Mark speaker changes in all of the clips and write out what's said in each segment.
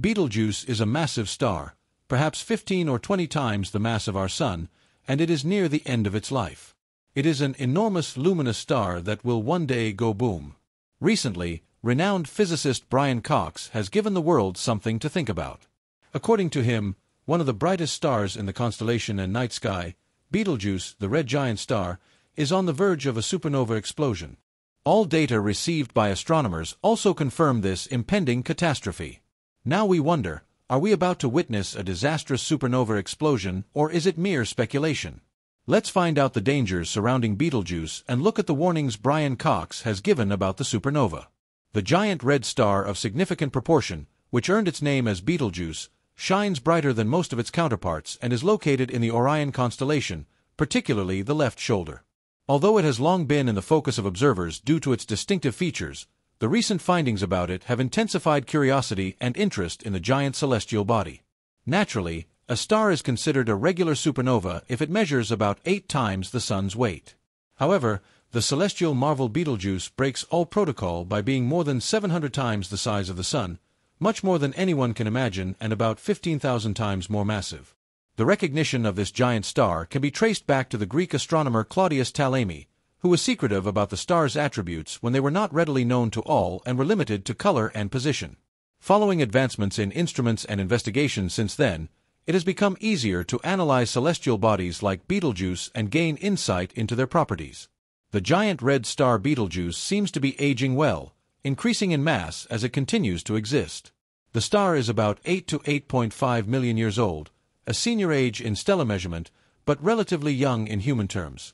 Speaker 1: Betelgeuse is a massive star, perhaps 15 or 20 times the mass of our Sun, and it is near the end of its life. It is an enormous luminous star that will one day go boom. Recently, renowned physicist Brian Cox has given the world something to think about. According to him, one of the brightest stars in the constellation and night sky, Betelgeuse, the red giant star, is on the verge of a supernova explosion. All data received by astronomers also confirm this impending catastrophe. Now we wonder, are we about to witness a disastrous supernova explosion or is it mere speculation? Let's find out the dangers surrounding Betelgeuse and look at the warnings Brian Cox has given about the supernova. The giant red star of significant proportion, which earned its name as Betelgeuse, shines brighter than most of its counterparts and is located in the Orion constellation, particularly the left shoulder. Although it has long been in the focus of observers due to its distinctive features, the recent findings about it have intensified curiosity and interest in the giant celestial body. Naturally, a star is considered a regular supernova if it measures about eight times the Sun's weight. However, the celestial marvel Betelgeuse breaks all protocol by being more than 700 times the size of the Sun, much more than anyone can imagine and about 15,000 times more massive. The recognition of this giant star can be traced back to the Greek astronomer Claudius Ptolemy, who was secretive about the star's attributes when they were not readily known to all and were limited to color and position. Following advancements in instruments and investigations since then, it has become easier to analyze celestial bodies like Betelgeuse and gain insight into their properties. The giant red star Betelgeuse seems to be aging well, increasing in mass as it continues to exist. The star is about 8 to 8.5 million years old, a senior age in stellar measurement, but relatively young in human terms.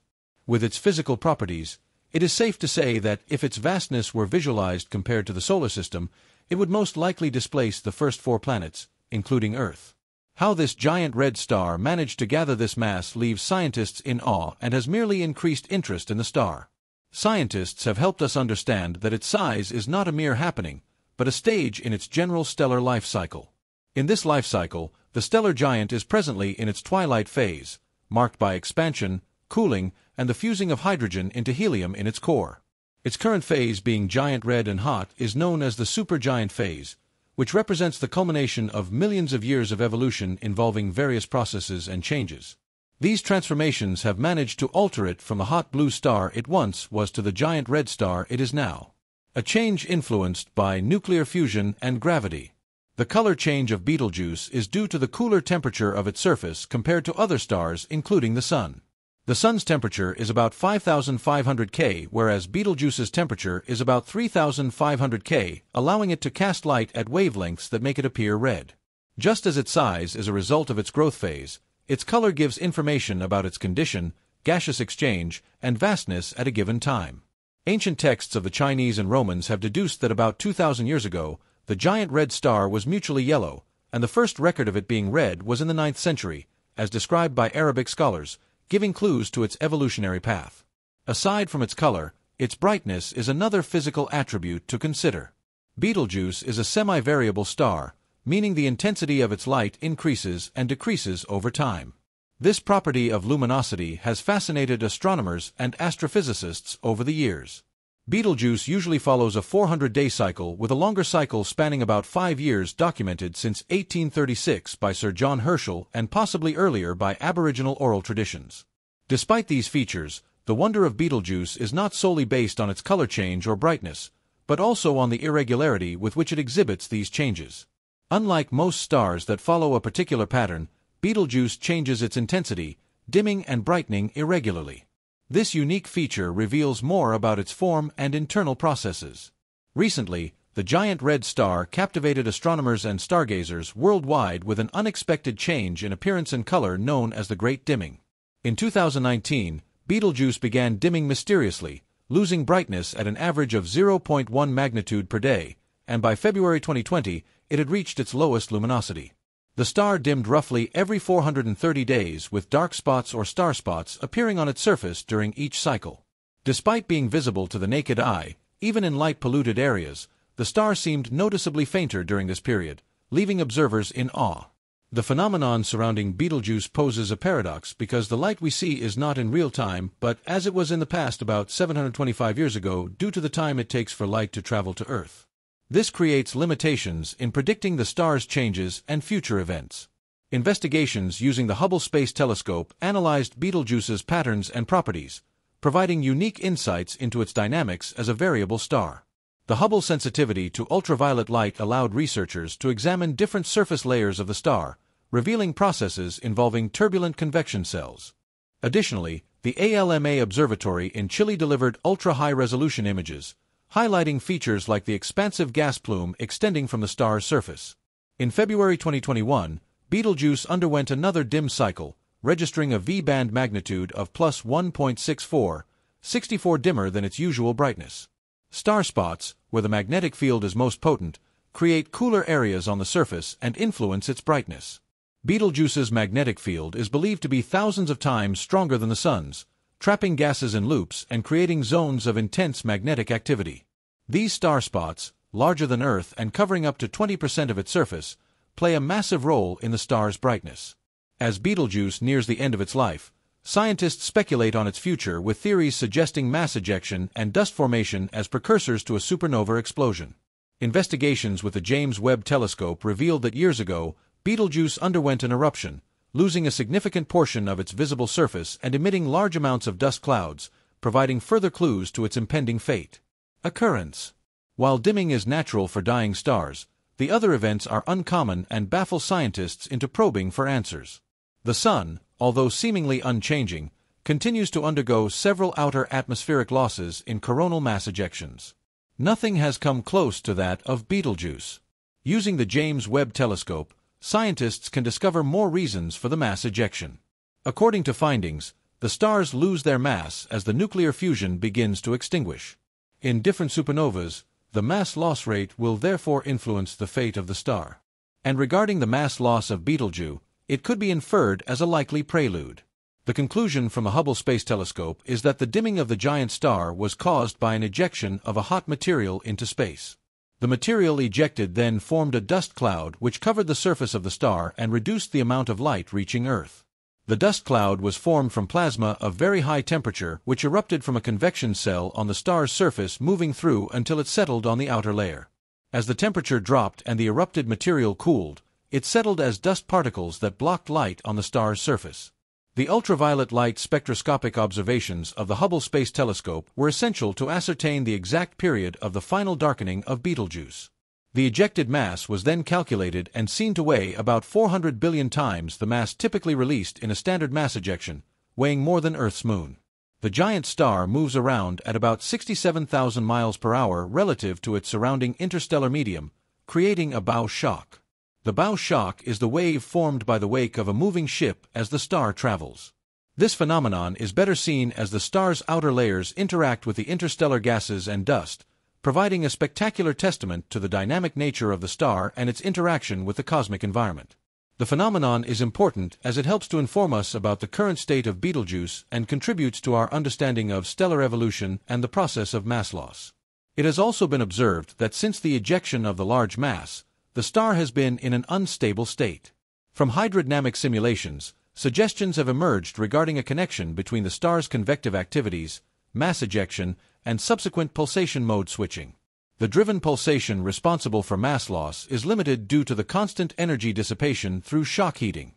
Speaker 1: With its physical properties, it is safe to say that if its vastness were visualized compared to the solar system, it would most likely displace the first four planets, including Earth. How this giant red star managed to gather this mass leaves scientists in awe and has merely increased interest in the star. Scientists have helped us understand that its size is not a mere happening, but a stage in its general stellar life cycle. In this life cycle, the stellar giant is presently in its twilight phase, marked by expansion, cooling, and the fusing of hydrogen into helium in its core. Its current phase being giant red and hot is known as the supergiant phase, which represents the culmination of millions of years of evolution involving various processes and changes. These transformations have managed to alter it from the hot blue star it once was to the giant red star it is now. A change influenced by nuclear fusion and gravity. The color change of Betelgeuse is due to the cooler temperature of its surface compared to other stars, including the Sun. The Sun's temperature is about 5,500 K, whereas Betelgeuse's temperature is about 3,500 K, allowing it to cast light at wavelengths that make it appear red. Just as its size is a result of its growth phase, its color gives information about its condition, gaseous exchange, and vastness at a given time. Ancient texts of the Chinese and Romans have deduced that about 2,000 years ago, the giant red star was mutually yellow, and the first record of it being red was in the ninth century, as described by Arabic scholars, giving clues to its evolutionary path. Aside from its color, its brightness is another physical attribute to consider. Betelgeuse is a semi-variable star, meaning the intensity of its light increases and decreases over time. This property of luminosity has fascinated astronomers and astrophysicists over the years. Betelgeuse usually follows a 400-day cycle with a longer cycle spanning about five years documented since 1836 by Sir John Herschel and possibly earlier by Aboriginal oral traditions. Despite these features, the wonder of Betelgeuse is not solely based on its color change or brightness, but also on the irregularity with which it exhibits these changes. Unlike most stars that follow a particular pattern, Betelgeuse changes its intensity, dimming and brightening irregularly. This unique feature reveals more about its form and internal processes. Recently, the giant red star captivated astronomers and stargazers worldwide with an unexpected change in appearance and color known as the Great Dimming. In 2019, Betelgeuse began dimming mysteriously, losing brightness at an average of 0.1 magnitude per day, and by February 2020, it had reached its lowest luminosity. The star dimmed roughly every 430 days with dark spots or star spots appearing on its surface during each cycle. Despite being visible to the naked eye, even in light-polluted areas, the star seemed noticeably fainter during this period, leaving observers in awe. The phenomenon surrounding Betelgeuse poses a paradox because the light we see is not in real time, but as it was in the past about 725 years ago due to the time it takes for light to travel to Earth. This creates limitations in predicting the star's changes and future events. Investigations using the Hubble Space Telescope analyzed Betelgeuse's patterns and properties, providing unique insights into its dynamics as a variable star. The Hubble sensitivity to ultraviolet light allowed researchers to examine different surface layers of the star, revealing processes involving turbulent convection cells. Additionally, the ALMA Observatory in Chile delivered ultra-high resolution images, highlighting features like the expansive gas plume extending from the star's surface. In February 2021, Betelgeuse underwent another dim cycle, registering a V-band magnitude of plus 1.64, 64 dimmer than its usual brightness. Star spots, where the magnetic field is most potent, create cooler areas on the surface and influence its brightness. Betelgeuse's magnetic field is believed to be thousands of times stronger than the Sun's, trapping gases in loops and creating zones of intense magnetic activity. These star spots, larger than Earth and covering up to 20% of its surface, play a massive role in the star's brightness. As Betelgeuse nears the end of its life, scientists speculate on its future with theories suggesting mass ejection and dust formation as precursors to a supernova explosion. Investigations with the James Webb Telescope revealed that years ago, Betelgeuse underwent an eruption, losing a significant portion of its visible surface and emitting large amounts of dust clouds, providing further clues to its impending fate. Occurrence While dimming is natural for dying stars, the other events are uncommon and baffle scientists into probing for answers. The Sun, although seemingly unchanging, continues to undergo several outer atmospheric losses in coronal mass ejections. Nothing has come close to that of Betelgeuse. Using the James Webb Telescope, scientists can discover more reasons for the mass ejection. According to findings, the stars lose their mass as the nuclear fusion begins to extinguish. In different supernovas, the mass loss rate will therefore influence the fate of the star. And regarding the mass loss of Betelgeuse, it could be inferred as a likely prelude. The conclusion from the Hubble Space Telescope is that the dimming of the giant star was caused by an ejection of a hot material into space. The material ejected then formed a dust cloud which covered the surface of the star and reduced the amount of light reaching Earth. The dust cloud was formed from plasma of very high temperature which erupted from a convection cell on the star's surface moving through until it settled on the outer layer. As the temperature dropped and the erupted material cooled, it settled as dust particles that blocked light on the star's surface. The ultraviolet light spectroscopic observations of the Hubble Space Telescope were essential to ascertain the exact period of the final darkening of Betelgeuse. The ejected mass was then calculated and seen to weigh about 400 billion times the mass typically released in a standard mass ejection, weighing more than Earth's moon. The giant star moves around at about 67,000 miles per hour relative to its surrounding interstellar medium, creating a bow shock. The bow shock is the wave formed by the wake of a moving ship as the star travels. This phenomenon is better seen as the star's outer layers interact with the interstellar gases and dust, providing a spectacular testament to the dynamic nature of the star and its interaction with the cosmic environment. The phenomenon is important as it helps to inform us about the current state of Betelgeuse and contributes to our understanding of stellar evolution and the process of mass loss. It has also been observed that since the ejection of the large mass, the star has been in an unstable state. From hydrodynamic simulations, suggestions have emerged regarding a connection between the star's convective activities, mass ejection, and subsequent pulsation mode switching. The driven pulsation responsible for mass loss is limited due to the constant energy dissipation through shock heating.